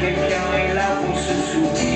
Quelqu'un est là pour se souvenir.